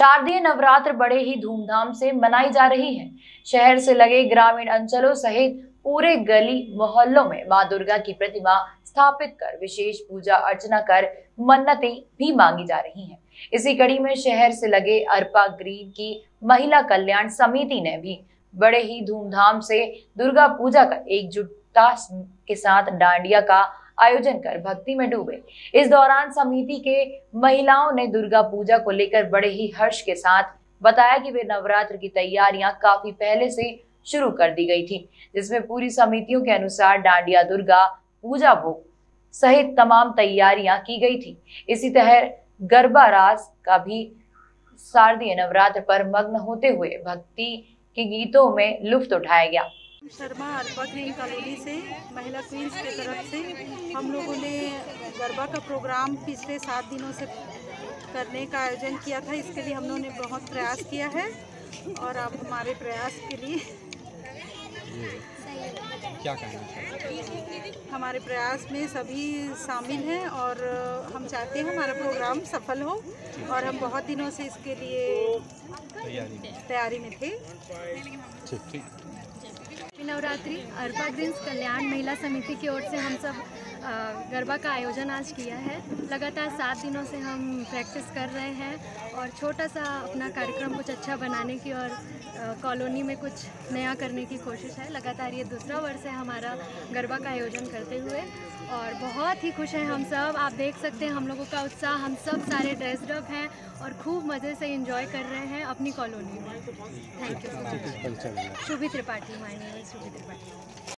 शारदीय नवरात्र बड़े ही धूमधाम से मनाई जा रही है। शहर से लगे ग्रामीण अंचलों सहित पूरे गली मोहल्लों में माँ दुर्गा की प्रतिमा स्थापित कर विशेष पूजा अर्चना कर मन्नतें भी मांगी जा रही हैं। इसी कड़ी में शहर से लगे अरपा ग्रीन की महिला कल्याण समिति ने भी बड़े ही धूमधाम से दुर्गा पूजा कर एकजुटता के साथ डांडिया का आयोजन कर भक्ति में डूबे। इस दौरान समिति के महिलाओं ने दुर्गा पूजा को लेकर बड़े ही हर्ष के साथ बताया कि वे नवरात्र की तैयारियाँ काफ़ी पहले से शुरू कर दी गई थी, जिसमें पूरी समितियों के अनुसार डांडिया दुर्गा, पूजा भोग सहित तमाम तैयारियाँ की गई थी। इसी तरह गरबा रास का भी शारदीय नवरात्र पर मग्न होते हुए भक्ति के गीतों में लुफ्त उठाया गया। शर्मा ग्रीन कॉलोनी से, महिला क्वींस की तरफ़ से। हम लोगों ने गरबा का प्रोग्राम पिछले सात दिनों से करने का आयोजन किया था इसके लिए हम लोगों ने बहुत प्रयास किया है और आप हमारे प्रयास के लिए क्या कहना चाहिए हमारे प्रयास में सभी शामिल हैं और हम चाहते हैं हमारा प्रोग्राम सफल हो और हम बहुत दिनों से इसके लिए तैयारी में थे। नवरात्रि अरबा ग्रीन्स कल्याण महिला समिति की ओर से हम सब गरबा का आयोजन आज किया है। लगातार सात दिनों से हम प्रैक्टिस कर रहे हैं और छोटा सा अपना कार्यक्रम कुछ अच्छा बनाने की और कॉलोनी में कुछ नया करने की कोशिश है। लगातार ये दूसरा वर्ष है हमारा गरबा का आयोजन करते हुए और बहुत ही खुश हैं हम सब। आप देख सकते हैं हम लोगों का उत्साह। हम सब सारे ड्रेस्ड अप हैं और खूब मज़े से इंजॉय कर रहे हैं अपनी कॉलोनी में। Thank you so much Shubhi Tripathi my name Shubhi Tripathi.